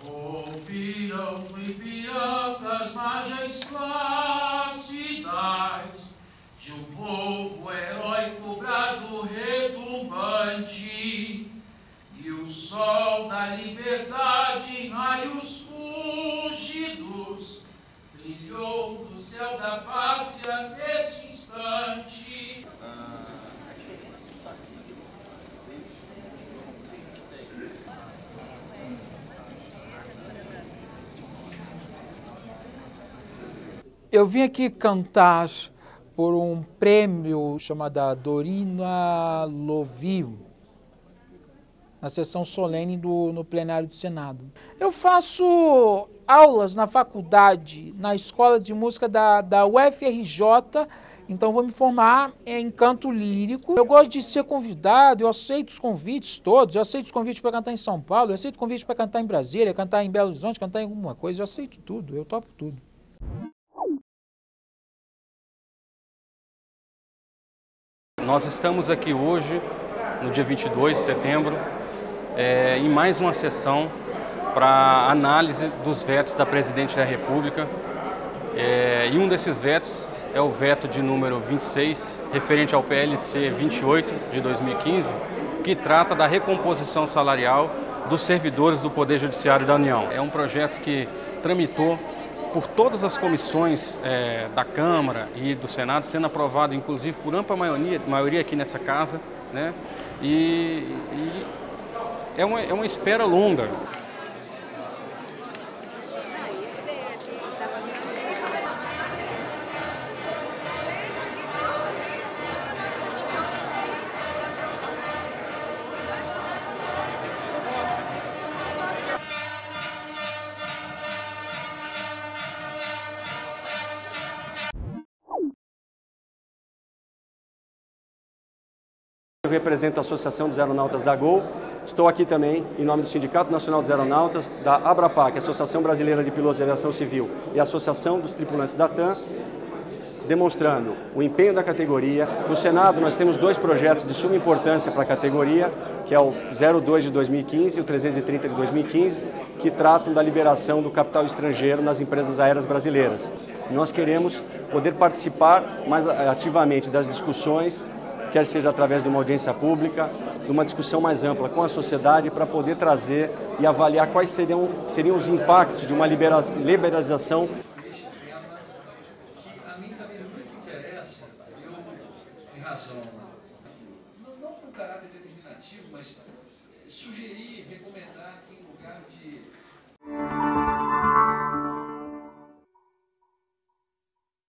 Ouviram Ipiranga margens plácidas de um povo heróico brado retumbante. E o sol da liberdade em Eu vim aqui cantar por um prêmio chamado Dorina Lovio, na sessão solene do, no plenário do Senado. Eu faço aulas na faculdade, na escola de música da, da UFRJ, então vou me formar em canto lírico. Eu gosto de ser convidado, eu aceito os convites todos, eu aceito os convites para cantar em São Paulo, eu aceito convites para cantar em Brasília, cantar em Belo Horizonte, cantar em alguma coisa, eu aceito tudo, eu topo tudo. Nós estamos aqui hoje, no dia 22 de setembro, é, em mais uma sessão para análise dos vetos da Presidente da República. É, e um desses vetos é o veto de número 26, referente ao PLC 28 de 2015, que trata da recomposição salarial dos servidores do Poder Judiciário da União. É um projeto que tramitou por todas as comissões é, da Câmara e do Senado, sendo aprovado inclusive por ampla maioria, maioria aqui nessa casa, né? e, e é, uma, é uma espera longa. Eu represento a Associação dos Aeronautas da Gol. Estou aqui também em nome do Sindicato Nacional dos Aeronautas, da Abrapac, Associação Brasileira de Pilotos de Aviação Civil, e Associação dos Tripulantes da TAM, demonstrando o empenho da categoria. No Senado, nós temos dois projetos de suma importância para a categoria, que é o 02 de 2015 e o 330 de 2015, que tratam da liberação do capital estrangeiro nas empresas aéreas brasileiras. Nós queremos poder participar mais ativamente das discussões quer seja através de uma audiência pública, de uma discussão mais ampla com a sociedade para poder trazer e avaliar quais seriam, seriam os impactos de uma liberalização. Não, não por caráter determinativo, mas sugerir, recomendar que